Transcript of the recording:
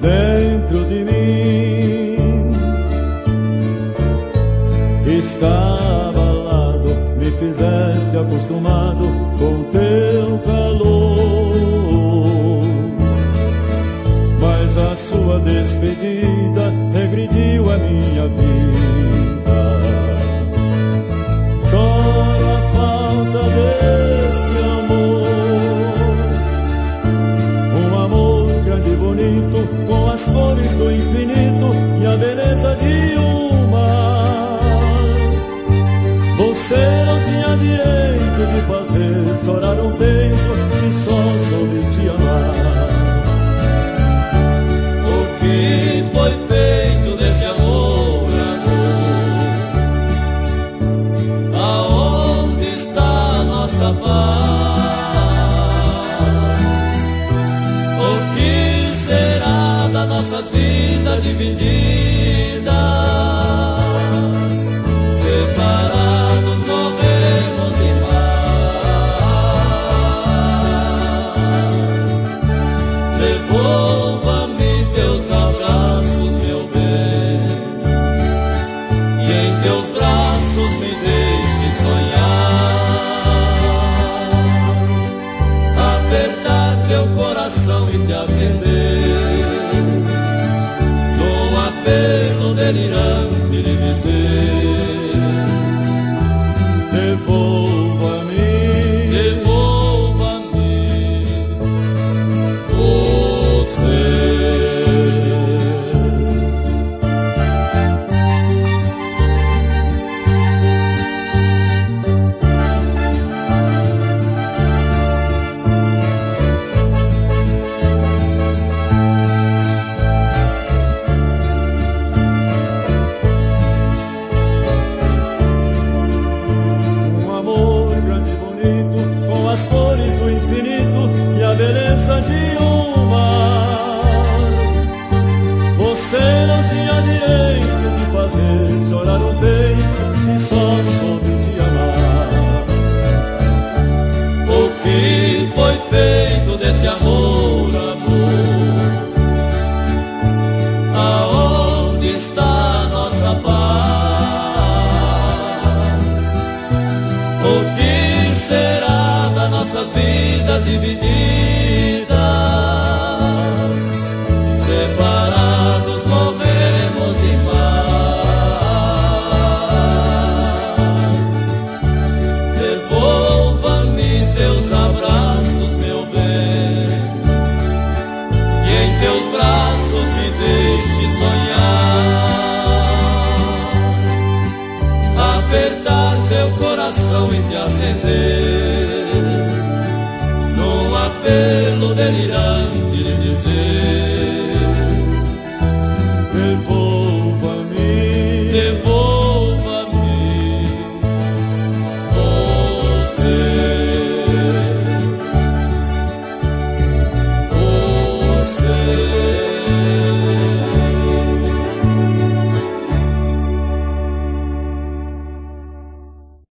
Dentro de mim está acostumado com teu calor. Mas a sua despedida regrediu a minha vida. nossa paz. O que será das nossas vidas divididas? pelo delirante de dizer. chorar o peito e só soube te amar. O que foi feito desse amor, amor? Aonde está nossa paz? O que será das nossas vidas divididas? Separadas. coração em te acender. Num apelo delirante